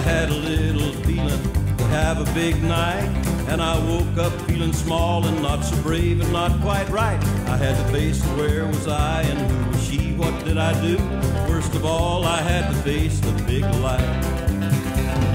had a little feeling to have a big night. And I woke up feeling small and not so brave and not quite right. I had to face where was I and who was she? What did I do? First of all, I had to face the big light.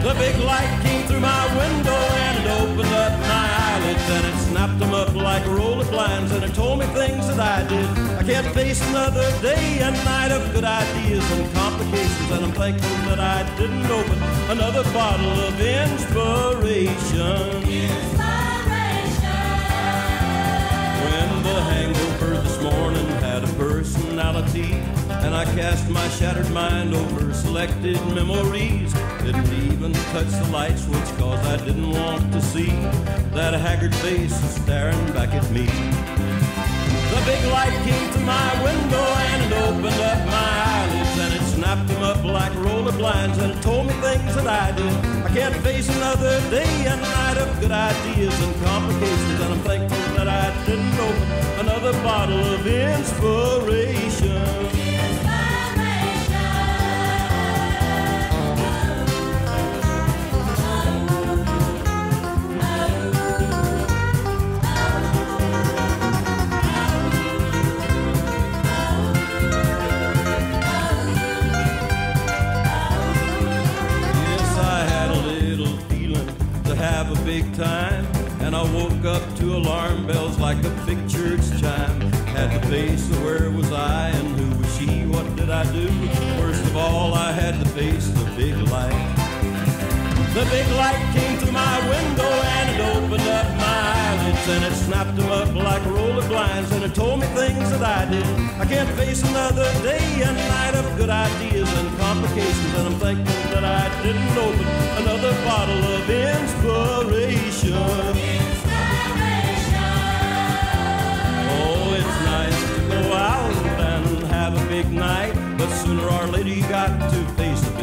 The big light came through my window and it opened up my eyelids and it snapped them up like a roll of blinds and it told me things that I did. I can't face another day and night of good ideas and complications and I'm thankful that I didn't open another bottle of inspiration. When the hangover this morning had a personality and I cast my shattered mind over selected memories. Didn't even touch the light switch cause I didn't want to see that haggard face staring back at me. The big light came snapped them up like roller blinds and told me things that I did. I can't face another day and night of good ideas and complications and I'm thankful that I didn't open another bottle of inspiration. Have a big time. And I woke up to alarm bells like a big church chime. Had to face the where was I and who was she? What did I do? First of all, I had to face the big light. The big light came through my window and it opened up my eyelids and it snapped them up like a roll of blinds and it told me things that I did. I can't face another day and night of good ideas and complications and I'm thankful that I didn't open another bottle of inspiration. Inspiration. Oh, it's nice to go out and have a big night, but sooner or later you got to face the